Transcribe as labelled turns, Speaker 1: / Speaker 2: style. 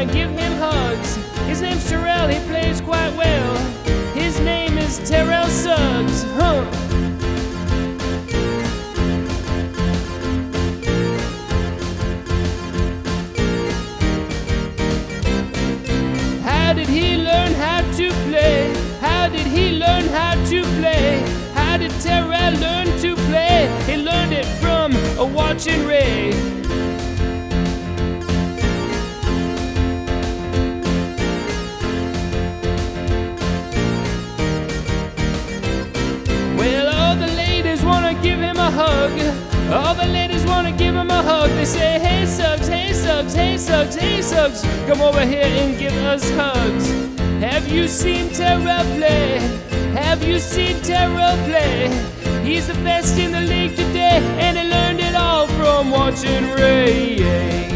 Speaker 1: wanna give him hugs. His name's Terrell, he plays quite well. His name is Terrell Suggs, huh? How did he learn how to play? How did he learn how to play? How did Terrell learn to play? He learned it from a watching Ray. All the ladies wanna give him a hug. They say, Hey Suggs, hey Suggs, hey Suggs, hey Suggs, come over here and give us hugs. Have you seen Terrell play? Have you seen Terrell play? He's the best in the league today, and he learned it all from watching Ray.